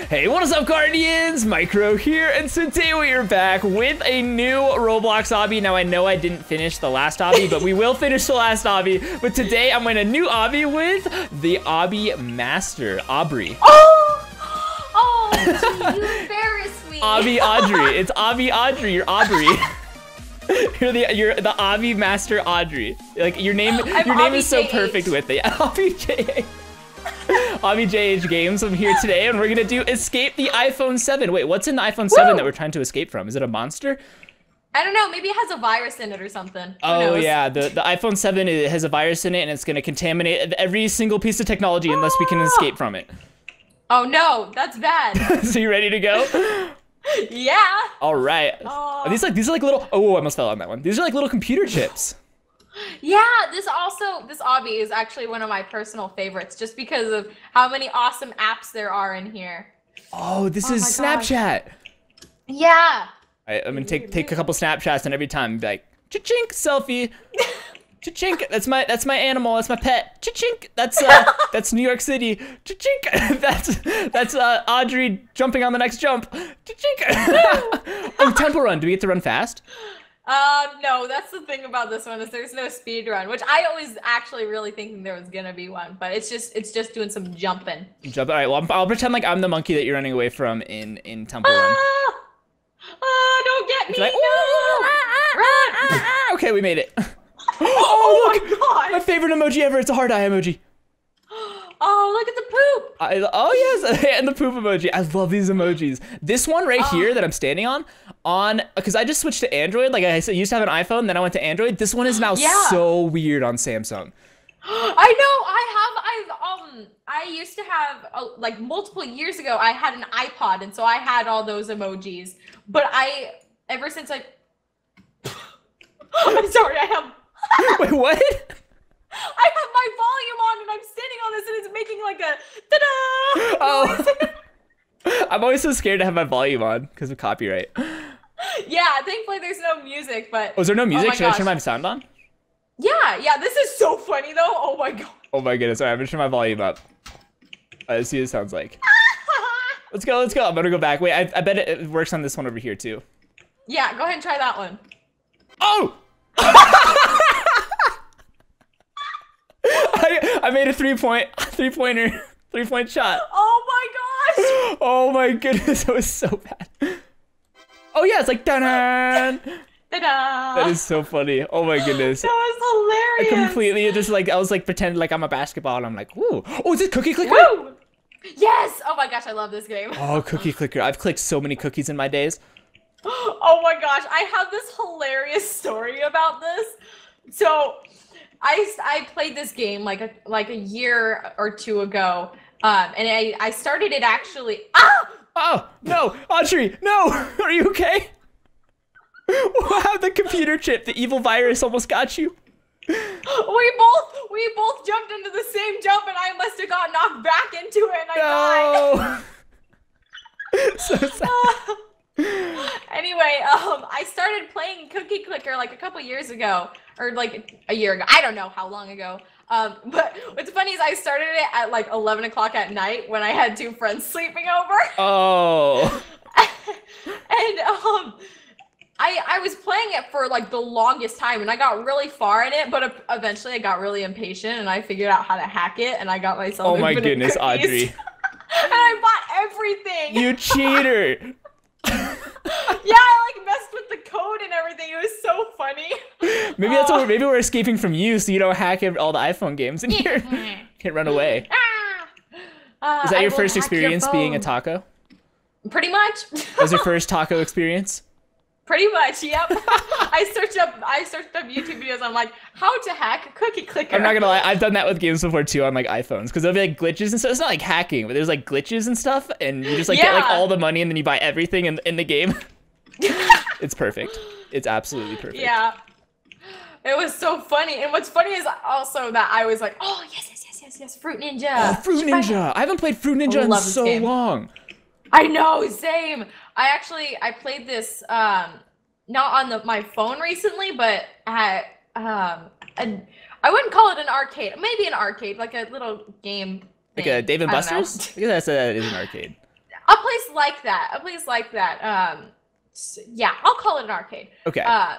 Hey, what is up, Guardians? Micro here, and today we are back with a new Roblox obby. Now, I know I didn't finish the last obby, but we will finish the last obby. But today, I'm in a new obby with the obby master, Aubrey. Oh! Oh, gee, you embarrassed me. Obby Audrey. It's Obby Audrey. You're Aubrey. you're the you're the Obby master Audrey. Like your name I'm your name Obby is so perfect with it. Obby JH. Obby JH Games. I'm here today, and we're gonna do escape the iPhone 7. Wait, what's in the iPhone 7 Woo! that we're trying to escape from? Is it a monster? I don't know. Maybe it has a virus in it or something. Oh yeah, the the iPhone 7 it has a virus in it, and it's gonna contaminate every single piece of technology unless we can Ah! escape from it. Oh no, that's bad. so you ready to go? yeah. All right. Oh. Are these like these are like little? Oh, I almost fell on that one. These are like little computer chips. Yeah. This also this obby is actually one of my personal favorites, just because of how many awesome apps there are in here. Oh, this Oh is my gosh. Snapchat. Yeah. All right, I'm gonna take take a couple snapshots, and every time be like, cha-chink, selfie. Cha-chink, that's my that's my animal, that's my pet. Cha-chink, that's uh that's New York City. Cha-chink, that's that's uh Audrey jumping on the next jump. Cha-chink. oh, Temple Run. Do we get to run fast? Um, no, that's the thing about this one is there's no speed run, which I always actually really thinking there was gonna be one, but it's just it's just doing some jumping. Jump. All right. Well, I'm, I'll pretend like I'm the monkey that you're running away from in in Temple Run. Ah! Ah, don't get me! Like, no! Run! Ah, okay, we made it. Oh, look, my god! my favorite emoji ever. It's a heart eye emoji. Oh, look at the poop! I, oh yes, and the poop emoji. I love these emojis. This one right here that I'm standing on, on because I just switched to Android. Like I used to have an iPhone, then I went to Android. This one is now Yeah. so weird on Samsung. I know. I have. I've um. I used to have uh, like multiple years ago. I had an iPod, and so I had all those emojis. But I ever since I. I'm sorry. I have. Wait, what? I have my volume on, and I'm standing on this, and it's making like a ta-da. Oh, I'm always so scared to have my volume on because of copyright. yeah. Thankfully, there's no music, but Oh, is there no music? my Should I turn my sound on? yeah, yeah. This is so funny though. Oh my god. Oh my goodness! All right, I'm gonna turn my volume up. Uh, let's see what it sounds like. Let's go. Let's go. I'm gonna go back. Wait, I, I bet it, it works on this one over here too. yeah. Go ahead and try that one. Oh! I, I made a three point three pointer three point shot. Oh my gosh. Oh my goodness, that was so bad. Oh yeah, it's like dun Ta-da. That is so funny. Oh my goodness. That was I hilarious. completely just like I was like pretending like I'm a basketball and I'm like, woo. Oh, is it cookie clicker? Woo! Yes! Oh my gosh, I love this game. Oh, cookie clicker. I've clicked so many cookies in my days. Oh my gosh, I have this hilarious story about this. So, I I played this game like a like a year or two ago, um, and I I started it actually. Ah! Oh no, Audrey, no! Are you okay? Wow, the computer chip, the evil virus almost got you. We both we both jumped into the same jump, and I must have got knocked back into it, and I died. No. so sad. anyway, um, I started playing Cookie Clicker like a couple years ago, or like a year ago. I don't know how long ago. Um, but what's funny is I started it at like 11 o'clock at night when I had two friends sleeping over, Oh. and um, I I was playing it for like the longest time, and I got really far in it, but eventually I got really impatient, and I figured out how to hack it, and I got myself. Oh my goodness, cookies. Audrey. and I bought everything. You cheater. Yeah, I like messed with the code and everything. It was so funny. Maybe that's Oh. what we're, maybe we're escaping from you so you don't hack all the iPhone games in here. Can't run away. Ah! Uh, Is that I your first hack your experience being a taco? Pretty much. Was your first taco experience? Pretty much. Yep. I searched up. I searched up YouTube videos. I'm like, how to hack Cookie Clicker. I'm not gonna lie, I've done that with games before too on like iPhones because there'll be like glitches and stuff. It's not like hacking, but there's like glitches and stuff, and you just like get like all the money and then you buy everything in, in the game. It's perfect. It's absolutely perfect. Yeah. It was so funny. And what's funny is also that I was like, oh yes, yes, yes, yes, yes, Fruit Ninja. Oh, Fruit Ninja! I haven't played Fruit Ninja in so long. I know, same. I actually I played this um not on the my phone recently, but at um an, I wouldn't call it an arcade. Maybe an arcade, like a little game. Like a Dave and I. Buster's? I guess that's that is an arcade. a place like that. A place like that. Um, yeah, I'll call it an arcade. Okay. Uh,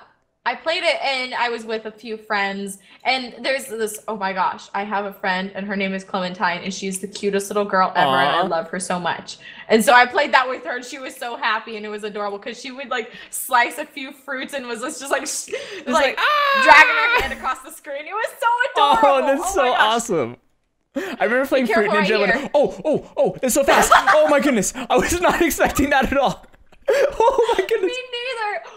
I played it and I was with a few friends. And there's this, oh my gosh, I have a friend and her name is Clementine and she's the cutest little girl ever and I love her so much. And so I played that with her and she was so happy and it was adorable because she would like slice a few fruits and was just like, sh- It's like, "Ah!" dragging her hand across the screen. It was so adorable. Oh, that's my so gosh. awesome. I remember playing Fruit right Ninja. Oh, oh, oh! It's so fast! oh my goodness! I was not expecting that at all. Oh my goodness. Me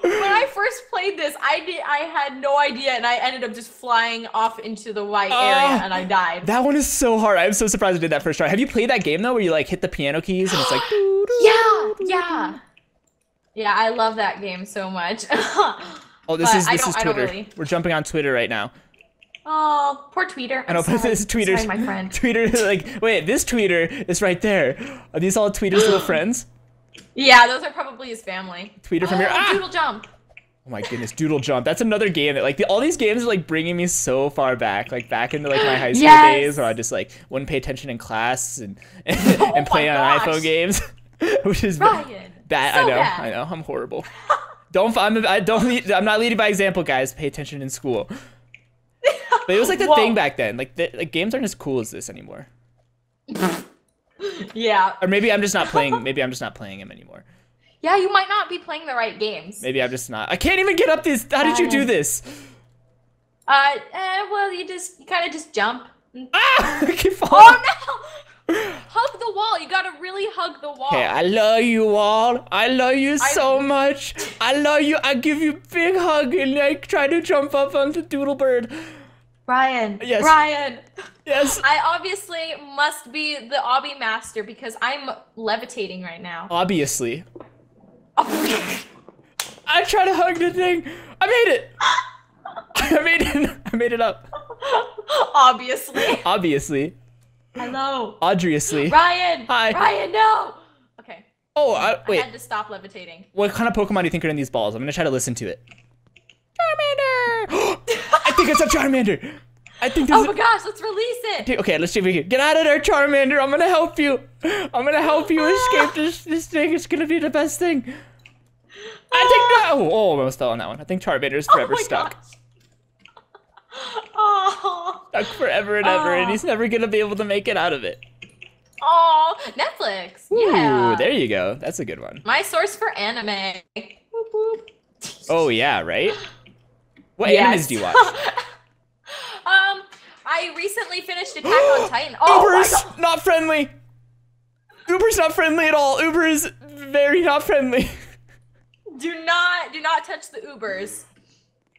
neither. When I first played this, I did I had no idea and I ended up just flying off into the white area Oh. and I died. That one is so hard. I'm so surprised I did that first try. Have you played that game though, where you like hit the piano keys and it's like? Yeah, yeah. Yeah, I love that game so much. Oh, this But is this is Twitter. really. We're jumping on Twitter right now. oh, poor tweeter. I know, I'm but sorry. this tweeter. Sorry, my friend. Tweeter, like, wait, this tweeter is right there. Are these all Tweeter's little friends? Yeah, those are probably his family. Tweeter from here. Oh, Ah! Doodle jump. Oh my goodness, Doodle Jump. That's another game that like the, all these games are like bringing me so far back, like back into like my high school Yes. days where I just like wouldn't pay attention in class and and, Oh play on gosh. iPhone games, which is Ryan. bad. so I know, bad. I know, I'm horrible. don't I'm I don't lead, I'm not leading by example, guys. Pay attention in school. But it was like the Whoa. thing back then. Like the, like games aren't as cool as this anymore. Yeah. Or maybe I'm just not playing. Maybe I'm just not playing him anymore. Yeah, you might not be playing the right games. Maybe I'm just not. I can't even get up this. How did you do Oh. this? Uh, eh, well, you just you kind of just jump. Ah! I keep Oh no! hug the wall. You gotta really hug the wall. Okay, I love you all. I love you I- so much. I love you. I give you big hug and I try to jump up on the doodle bird. Ryan. Uh, yes. Ryan. Yes. I obviously must be the obby master because I'm levitating right now. Obviously. Oh. I try to hug the thing. I made it. I made it. I made it up. obviously. Obviously. Hello. Obviously. Ryan. Hi. Ryan, no. Okay. Oh, I, I had to stop levitating. What kind of Pokemon do you think are in these balls? I'm gonna try to listen to it. Charmander! I think it's a Charmander. I think this Oh my gosh, let's release it. Okay, let's see if we can get out of there, Charmander. I'm gonna help you. I'm gonna help you escape this this thing. It's gonna be the best thing. I think no. Oh, oh, almost fell on that one. I think Charmander is oh forever oh my stuck, Gosh. Oh. stuck forever and ever, and Oh. he's never gonna be able to make it out of it. Oh, Netflix. Yeah. There you go. That's a good one. My source for anime. Whoop, whoop. Oh yeah, right. What Yes. animes do you watch? um, I recently finished Attack on Titan. Oh Uber's not friendly. Uber's not friendly at all. Uber is very not friendly. Do not, do not touch the Ubers.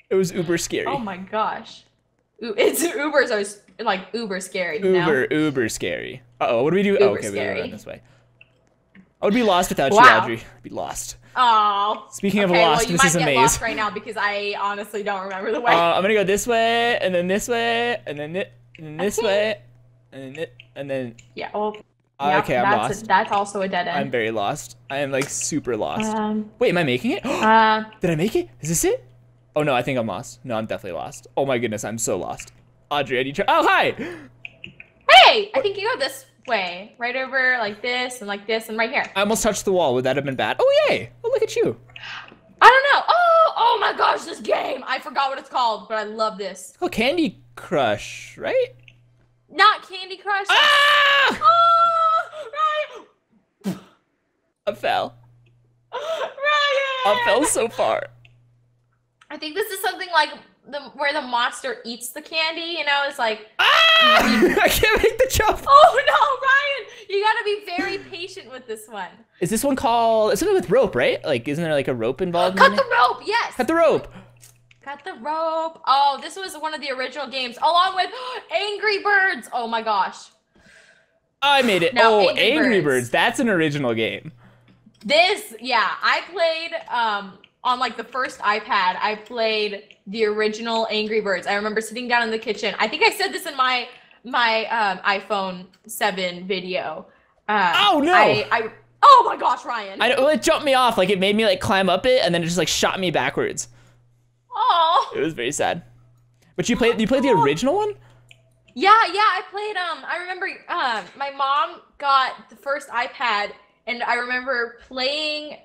It was uber scary. Oh my gosh. It's Ubers are like uber scary. Uber, Know? uber scary. Uh oh, what do we do? oh, Uber okay, we gotta run this way. I would be lost without you, Audrey. I'd be lost. Oh. Speaking of okay, lost, well, this is a get maze. lost right now because I honestly don't remember the way. Uh, I'm gonna go this way, and then this way, and then it, and then this way, and then it, and then. yeah. Well. Uh, yeah, okay, I'm that's lost. that's also a dead end. I'm very lost. I am like super lost. um. Wait, am I making it? Uh. Did I make it? Is this it? Oh no, I think I'm lost. No, I'm definitely lost. Oh my goodness, I'm so lost. Audrey, I need to. Oh hi! Hey, I think you go this way, right over like this and like this and right here. I almost touched the wall. Would that have been bad? Oh yay! Oh look at you. I don't know. Oh, oh my gosh, this game! I forgot what it's called, but I love this. Oh, Candy Crush, right? Not Candy Crush. Ah! Oh, Ryan! I fell. Ryan! I fell so far. I think this is something like the where the monster eats the candy. You know, it's like, Ah! I can't make the jump. oh no, Ryan! You gotta be very patient with this one. Is this one called? It's something with rope, right? Like, isn't there like a rope involved? Cut in the it? rope. Yes. Cut the rope. Cut the rope. Oh, this was one of the original games, along with Angry Birds. Oh my gosh. I made it. Now, oh, Angry Angry Birds. Birds. That's an original game. This, yeah, I played um on like the first iPad. I played the original Angry Birds. I remember sitting down in the kitchen. I think I said this in my my um, iPhone seven video. Uh, Oh, no. I, I oh my gosh, Ryan. I well, it jumped me off. Like it made me like climb up it, and then it just like shot me backwards. oh It was very sad. But you played. You played the original one. yeah, yeah. I played. Um, I remember. Um, my mom got the first iPad. and I remember playing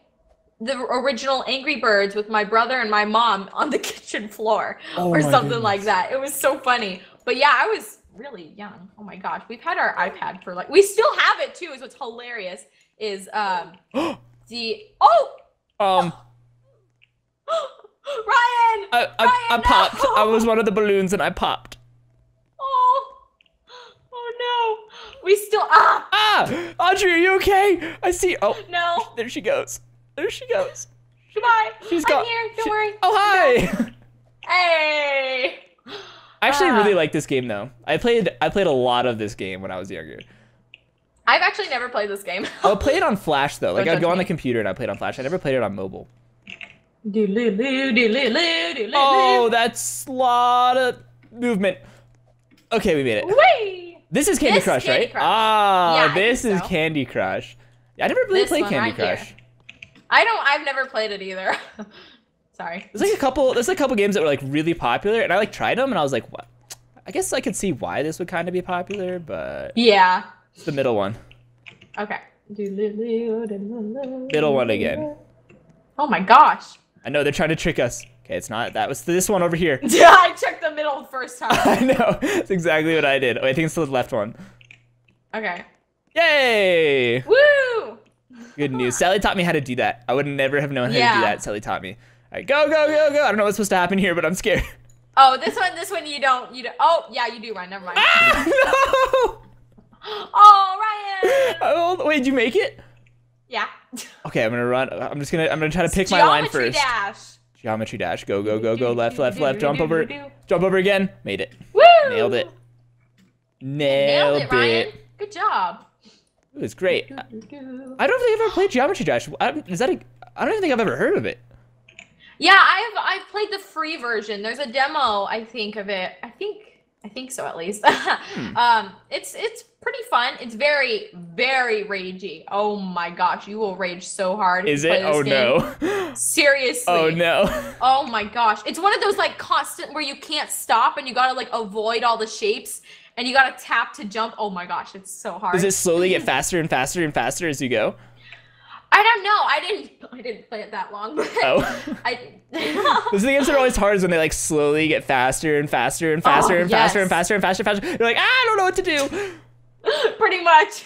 the original Angry Birds with my brother and my mom on the kitchen floor Oh or something like that. It was so funny. But yeah, I was really young. Oh my gosh. We've had our iPad for like we still have it too, is what's hilarious. Is um the oh um, Ryan! I, I, I Ryan, popped. no! I was one of the balloons and I popped. Oh oh no. We still ah Ah, Audrey, are you okay? I see. Oh, no. there she goes. There she goes. Goodbye. She's I'm gone. here, don't She- worry. Oh, hi. Hey. I actually Ah. really like this game though. I played I played a lot of this game when I was younger. I've actually never played this game. I would play it on Flash though. Like I'd go judge on the computer and I played it on Flash. I never played it on mobile. Oh, that's a lot of movement. Okay, we made it. Whee! This is Candy This Crush, Candy right? Crush. Ah, Yeah, this is so. Candy Crush. I never really This played one Candy right here. I don't. I've never played it either. Sorry. There's like a couple. There's like a couple games that were like really popular, and I like tried them, and I was like, what? I guess I could see why this would kind of be popular, but Yeah. it's the middle one. Okay. Middle one again. Oh my gosh. I know they're trying to trick us. Okay, it's not. That was this one over here. Yeah, I checked the middle first time. I know. It's exactly what I did. Oh, I think it's the left one. Okay. Yay! Woo! Good news. Sally taught me how to do that. I would never have known how to do that. Sally taught me. All right, go, go, go, go. I don't know what's supposed to happen here, but I'm scared. Oh, this one. This one. You don't. You don't. Oh, yeah, you do, Ryan. Never mind. Ah, no! Oh, Ryan. Oh, wait, did you make it? Yeah. Okay, I'm gonna run. I'm just gonna. I'm gonna try to pick my line Geometry first. dash. Geometry dash. Go, go, go, go. Left, left, left. Jump over. Jump over again. Made it. Woo! Nailed it. Nailed Nailed it, Ryan. Good job. It was great. I don't think I've ever played Geometry Dash. I don't- Is that a? I don't even think I've ever heard of it. Yeah, I've I've played the free version. There's a demo, I think, of it. I think I think so at least. Hmm. um, it's it's pretty fun. It's very very ragey. Oh my gosh, you will rage so hard. Is it? Oh game. no. Seriously. Oh no. Oh my gosh. It's one of those like constant where you can't stop and you gotta like avoid all the shapes and you gotta tap to jump. Oh my gosh, it's so hard. Does it slowly get faster and faster and faster as you go? I don't know. I didn't I didn't play it that long, Oh. I Those games are always hard is when they like slowly get faster and faster and faster Oh, and faster and yes. faster and faster and faster. You're like, ah, I don't know what to do. pretty much.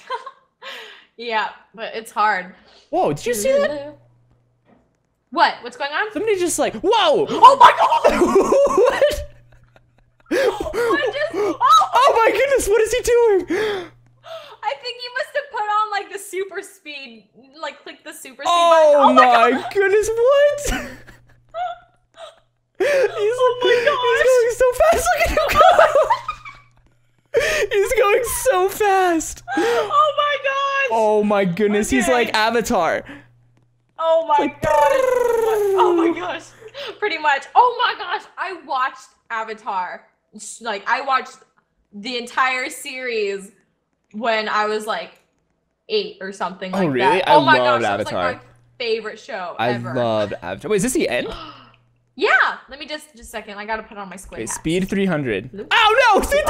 yeah, but it's hard. Whoa, did you see that? What? What's going on? Somebody just like, whoa! Oh my god! what? What just- oh! oh my goodness, what is he doing? I think he must have put on like the super speed, like click the super speed Oh, button. Oh my, god! goodness, what? He's, Oh my he's going so fast. Look at him go. he's going so fast. Oh my gosh! Oh my goodness, he's like Avatar. Oh my like, gosh! Oh my gosh! Pretty much. Oh my gosh! I watched Avatar. Like I watched the entire series when I was like eight or something Oh, like really? that. I oh my loved gosh! That was Avatar. like my favorite show I ever. loved Avatar. Wait, is this the end? Yeah. Let me just just a second. I gotta put on my squid Okay, hat. speed 300. Luke? Oh no! Speed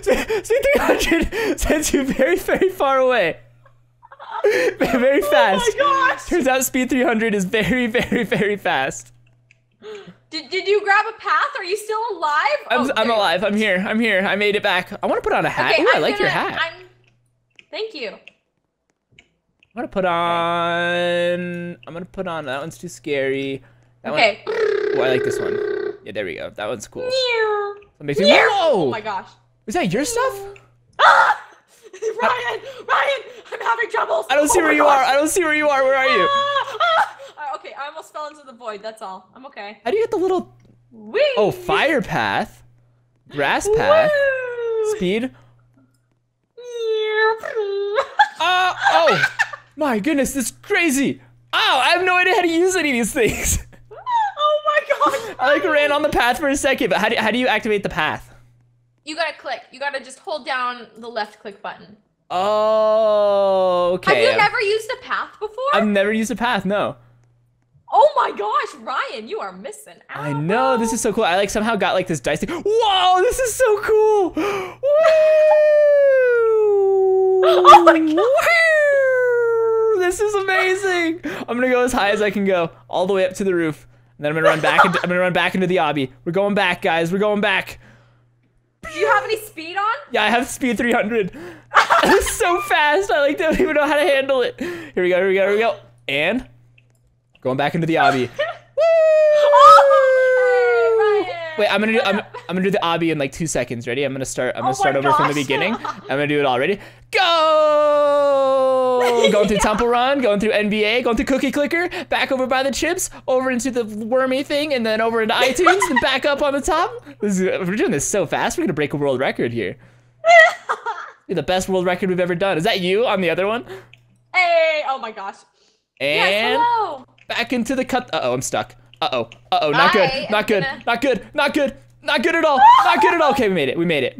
300! speed 300 sends you very, very far away. very fast. Oh my gosh! Turns out speed 300 is very, very, very fast. Did, did you grab a path? Are you still alive? I'm, Oh, I'm alive. I'm here. I'm here. I made it back. I want to put on a hat. Okay, Ooh, I like your gonna- hat. I'm... Thank you. I'm gonna put on. I'm gonna put on. That one's too scary. That Okay. One, oh, I like this one. Yeah, there we go. That one's cool. Meow. That makes. Meow. Whoa! Oh my gosh. Is that your stuff? Ah! Ryan! Ryan! I'm having troubles. I don't see Oh where you gosh. are. I don't see where you are. Where are you? Ah! Ah! Okay, I almost fell into the void. That's all. I'm okay. How do you get the little? Whee! Oh, fire path, grass path, Woo! speed. Uh, oh, my goodness, this is crazy. Oh, I have no idea how to use any of these things. oh my god. I like ran on the path for a second, but how do, how do you activate the path? You gotta click. You gotta just hold down the left click button. Oh, okay. Have you never used a path before? I've never used a path. No. Oh my gosh, Ryan, you are missing out. I know this is so cool. I like somehow got like this dice thing. Whoa, this is so cool. Woo! Oh my God. Woo! This is amazing. I'm gonna go as high as I can go, all the way up to the roof. And then I'm gonna run back. Into, I'm gonna run back into the obby. We're going back, guys. We're going back. Do you have any speed on? Yeah, I have speed 300. It's so fast. I like don't even know how to handle it. Here we go. Here we go. Here we go. And going back into the obby. Oh, hey, Wait, I'm gonna do I'm, I'm gonna do the obby in like two seconds. Ready? I'm gonna start. I'm gonna Oh start over from the beginning. I'm gonna do it all. Ready? Go! Going through Temple Run, going through NBA, going through Cookie Clicker, back over by the chips, over into the wormy thing, and then over into iTunes, and back up on the top. This is, we're doing this so fast. We're gonna break a world record here. The best world record we've ever done. Is that you on the other one? Hey, oh my gosh. Yes, And hello. back into the cut. Uh oh, I'm stuck. Uh oh. Uh oh, not good. Not good. gonna- Not good. Not good. Not good at all. Not good at all. Okay, we made it. We made it.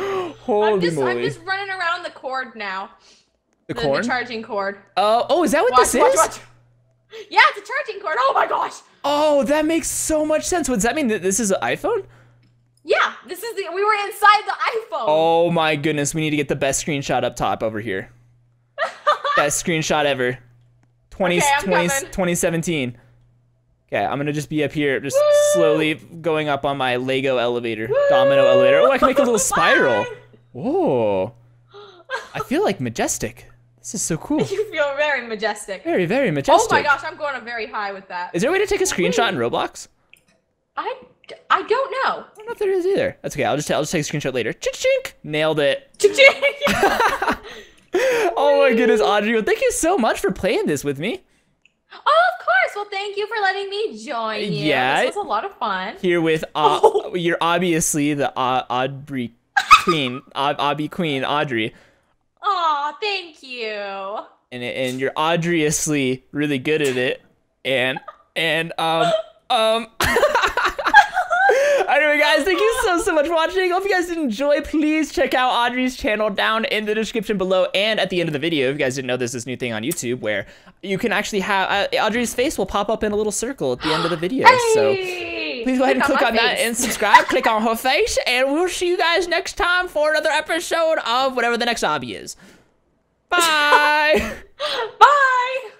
Holy I'm just, I'm just running around the cord now. the The, corn? the charging cord. Oh, oh, is that what Watch, this watch, is? watch. Yeah, it's a charging cord. Oh my gosh. Oh, that makes so much sense. What does that mean? That this is an iPhone? Yeah, this is the. We were inside the iPhone. Oh my goodness, we need to get the best screenshot up top over here. best screenshot ever. 20, Okay, I'm 20 2017. Okay, I'm gonna just be up here, just slowly going up on my Lego elevator, domino elevator. Oh, I can make a little spiral. Whoa. I feel like majestic. This is so cool. You feel very majestic. Very, very majestic. Oh my gosh, I'm going up very high with that. Is there a way to take a screenshot in Roblox? I, I don't know. I don't know if there is either. That's okay. I'll just I'll just take a screenshot later. Chink, nailed it. oh, Oh my goodness, Audrey. Well, thank you so much for playing this with me. Oh, course. Well, thank you for letting me join you. Yeah. This was a lot of fun. Here with uh, Oh. you're obviously the uh, Audrey queen, Obby queen, Audrey, Aw, thank you. and and you're Audriously really good at it, and and um um. Guys, thank you so, so much for watching. Hope you guys did enjoy. Please check out Audrey's channel down in the description below and at the end of the video. If you guys didn't know, there's this new thing on YouTube where you can actually have uh, Audrey's face will pop up in a little circle at the end of the video. So please go ahead and click my on that and subscribe. click on her face, and we'll see you guys next time for another episode of whatever the next obby is. Bye. Bye.